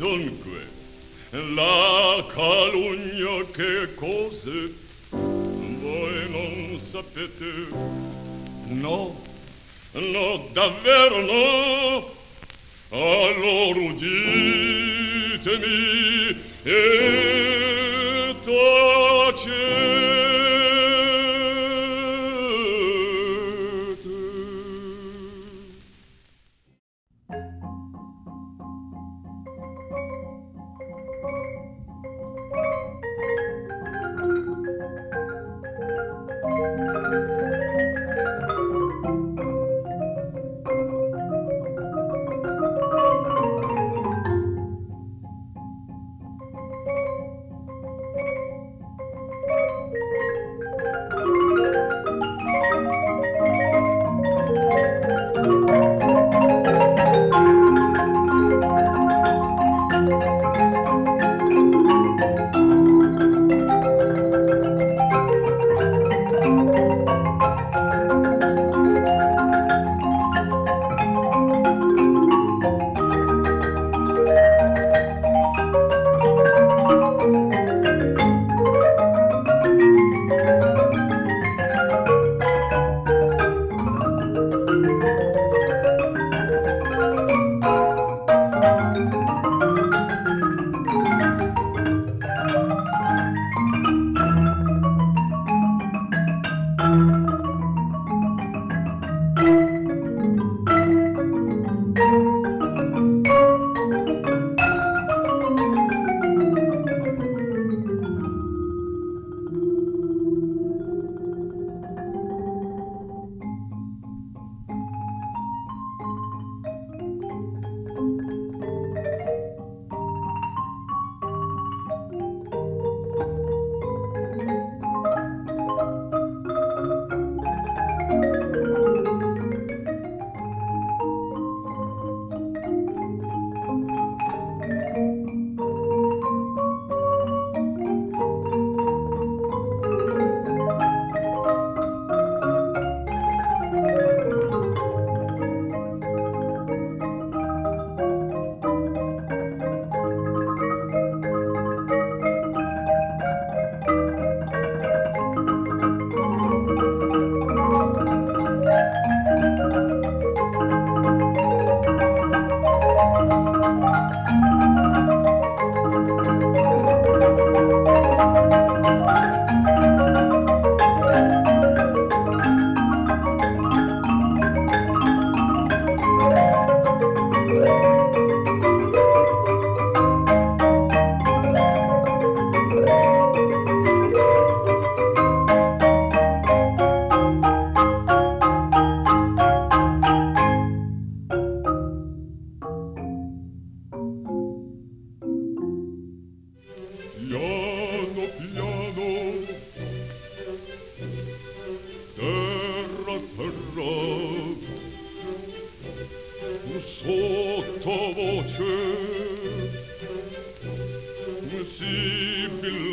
Dunque, la calunnia che cose voi non sapete? No, no, davvero no. Allora uditemi e tacete.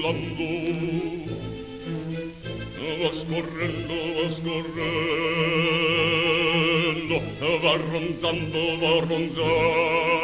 volando vas corriendo vas corriendo va ronzando va ronzando.